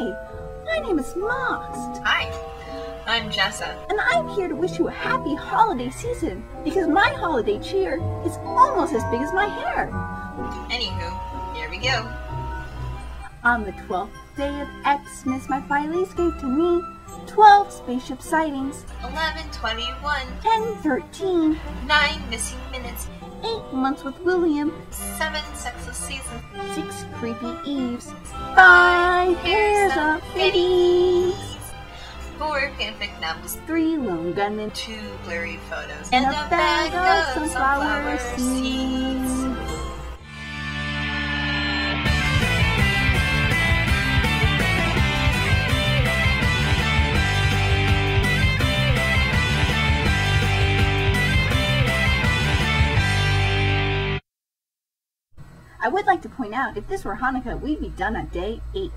Hi, my name is Mox, Hi, I'm Jessa. and I'm here to wish you a happy holiday season because my holiday cheer is almost as big as my hair. Anywho, here we go. On the 12th day of Xmas, my Phileas gave to me 12 spaceship sightings, 11, 21, 10, 13, 9 missing minutes, 8 months with William, 7 sexless seasons, 6 creepy eves, 5 pairs of kitties, 4 fanfic novels, 3 lone gunmen, 2 blurry photos, and a bag of sunflower seeds. I would like to point out, if this were Hanukkah, we'd be done on day 8.